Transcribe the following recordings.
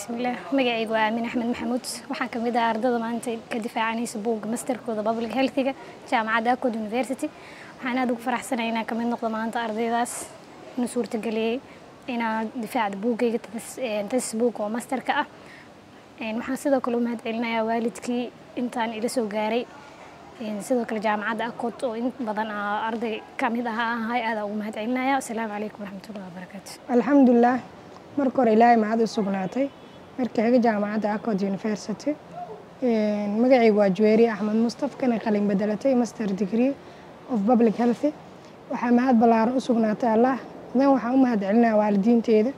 bismillaah magacaygu waa aamin axmed maxamuud. Waxaan ka mid ah ardada maanta ka difaacanaysa buugga masterkooda public healthiga jaamacadda acod university. Waxaan aad ugu faraxsanay inaan ka mid noqdo maanta ardaydaas. Ina suurtageliyey inaan difaacda buuggayga tesis buug oo masterka ah. Waxaan sidoo kale u mahad celinayaa waalidkii intaan ila soo gaaray. Sidoo kale jaamacadda acod oo in badan arday ka mid ahaa ahay aadaan ugu mahad celinaya asalaamu calaykum waraxmatullahi wabarakaatu alxamdulilah marka hore ilaahay mahad u sugnaatay marka xiga jaamacadda acod university magacaygu waa juweeri axmed mustaf kana qalin bedelatay master degree of public health. Waxaa mahad ballaaran u sugnaatay allah. Dan waxaan u mahad celinaya waalidiinteeda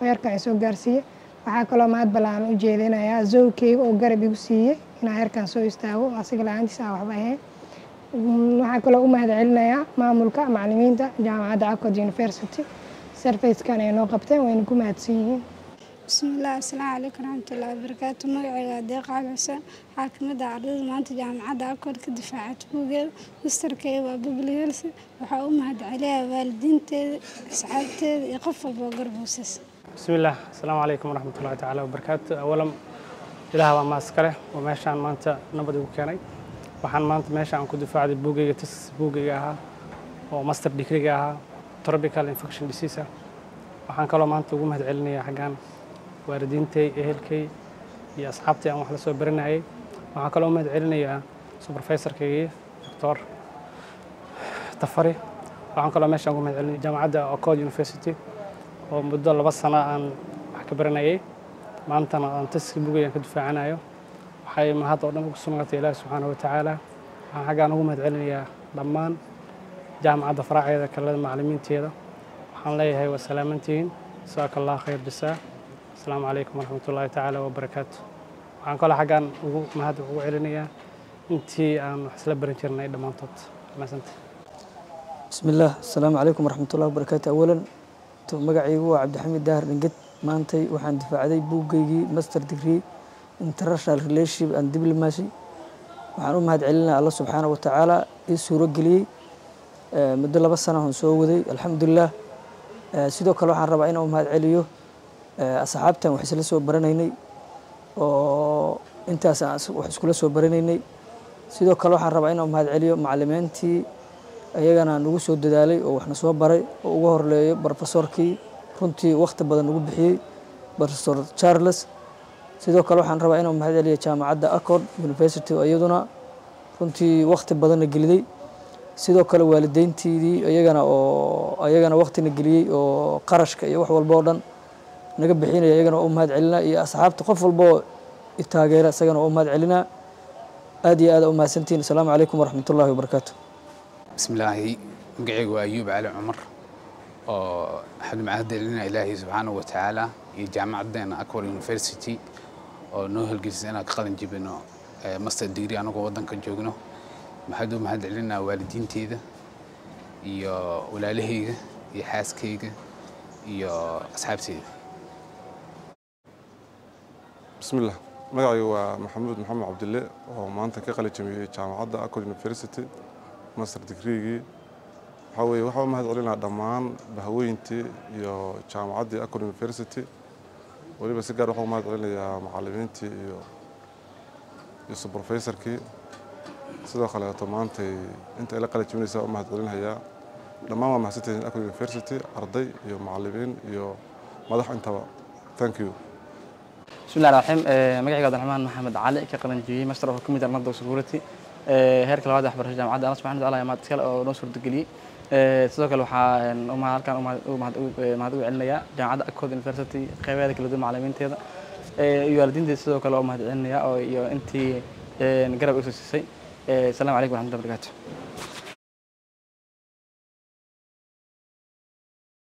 oo yarka ay soo gaarsiiye waxaa kaloo mahad ballaaran u jeedinayaa zawkeyga oo garab igu siiyey inaan yarkan soo istaago asiga la'aantiisa aan waxba ahayn. Waxaa kaloo u mahad celinayaa maamulka macalimiinta jaamacadda acod university. Sarfayskan ay noo qabteen wayna ku mahadsan yihiin bismillaah asalaamu calaykum waraxmatullahi wabarakaatu magacayga deeq cali ah ardayda maanta jaamacadda acod ka difaacata buugeeda mastarkeeda waa public health waxaa u mahad celiyaa waalidiinteeda asxaabteeda iyo qof walba hooseysa bismillaah asalaamu calaykum waraxmatullahi tacaala wabarakaatu awalan ilaah waa maaskale oo meeshaan maanta nabad igu keenay. Waxaan maanta meesha aan ku difaacday buugayga tis buugayga ahaa oo master degreega ahaa tropical infection disease ah waxaan kaloo maanta ugu mahad celinayaa xaggaan واردينتي اهلكي يا اصحابتي أنا واحد سو برناي مع كلام مد علني يا سوبرفايسر كي دكتور تفري مع كلام ماشي أنا مد علني جامعه دا اوكول يونيفرسيتي ومده لبا سنه ان كبرناي ما انت ان تسك بوغي ان كدفع عنايو وحي ما هاد ودم كسمات الله سبحانه وتعالى مع حاجة أنا مد علني يا ضمان جامعة فراعي إذا كلا المعلمين تيرا وحن ليه هاي وسلامتين ساك الله خير بساه asalaamu calaykum waraxmatullaahi tacaala wabarakaatu waxaan kaloo xaggaan ugu mahad ugu celinayaa intii aan wax isla baran jirnay dhammaantood. Maasanta bismillaah asalaamu calaykum waraxmatullahi wabarakaatu awalan magacaygu waa cabdixamiid daahir dhinged maantay waxaan difaacday buuggeygii master degree international relationship and diplomacy. Waxaan u mahad celinaya alla subxaana wa tacaala ii suuro geliyey muddo laba sana aan soo waday. Alxamdulilah sidoo kale waxaan rabaa inaan u mahad celiyo asxaabtan wax isla soo baranaynay oo intaas wax iskula soo baranaynay. Sidoo kale waxaan rabaa inaan mahad celiyo macalimiintii ayagana nagu soo dadaalay oo waxna soo baray oo ugu horleeyo brofesorkii runtii wakhti badan nagu bixiyey profesor charles. Sidoo kale waxaan rabaa inaan mahad celiyo jaamacadda accord university oo iyaduna runtii wakhti badanna geliday sidoo kale waalideyntiidii iyagana oo ayagana waktina geliyey oo qarashka iyo wax walba oo dhan naga bixinaya iyagana u mahad celinaa iyo asxaabta qof walba oo itaageera isagana u mahad celinaa aad iyo aad u mahadsantihiin asalaamu calaykum waraxmatullaahi wabarakaatu bismillaahi. Magacaygu waa ayuub cali cumar oo waxaanu mahad celinaa ilaahay subxaanahu wa iyo jaamacaddeena acor university oo noo helgelisay inaan ka qalin jibino master degree anagoo waddanka joogno. Maxaad u mahad celinaa waalidiinteeda iyo walaalahayga iyo xaaskayga iyo asxaabteyda bismillah. Magacaygu waa maxamuud maxamed cabdille oo maanta ka qalin jabiyey jaamacadda accord university master degreegii waxaa weeye waxaa mahad celinaa dhammaan bahweyntii iyo jaamacaddii accord university. Weliba si gaar waxaa u mahad celinayaa macalimiintii iyo iyo supervisorkii. Sidoo kaleeto maantay inta ay la jabinaysaa u mahad celinayaa dhammaan waa mahadsantihiin accord university arday iyo macalimiin iyo madax intaba. Thank you bismillahi raxiim magacayga abdiraxmaan maxamed cali ka qalan jibiyey master of community and medical security. Heerka labaad waxbarasho jaamacadda allah subxana wataala maad iskale oo noo suurtageliyey sidoo kale waxaa halkan mahad ugu celinayaa jaamacadda accord university qeybeeda kala duwan macalimiinteeda iyo waalidiinteeda sidoo kale oo mahad celinaya oo iyo intii garab isu siisay. Asalaamu calaykum waraxmatullahi wabarakaatu